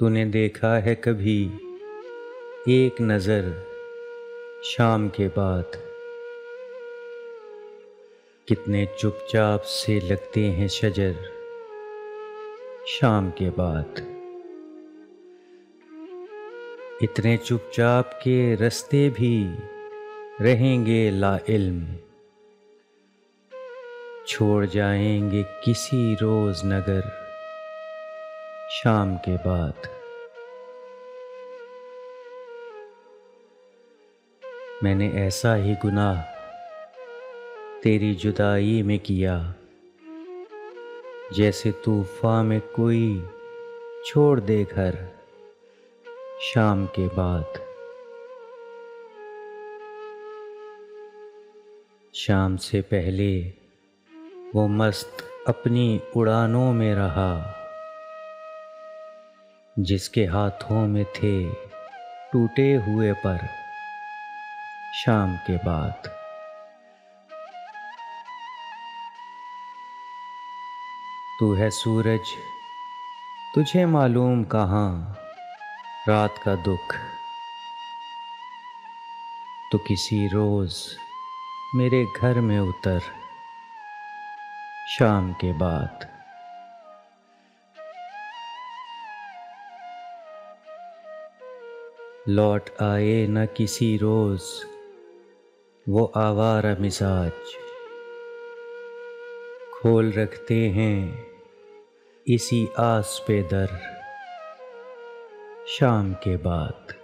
तूने देखा है कभी एक नज़र शाम के बाद। कितने चुपचाप से लगते हैं शजर शाम के बाद। इतने चुपचाप के रस्ते भी रहेंगे ला इल्म छोड़ जाएँगे किसी रोज नगर। शाम के बाद। मैंने ऐसा ही गुनाह तेरी जुदाई में किया, जैसे तूफ़ान में कोई छोड़ दे घर शाम के बाद। शाम से पहले वो मस्त अपनी उड़ानों में रहा। जिसके हाथों में थे टूटे हुए पर शाम के बाद। तू है सूरज, तुझे मालूम कहाँ रात का दुख। तो किसी रोज मेरे घर में उतर शाम के बाद। लौट आए न किसी रोज, वो आवारा मिजाज। खोल रखते हैं इसी आस पे दर, शाम के बाद।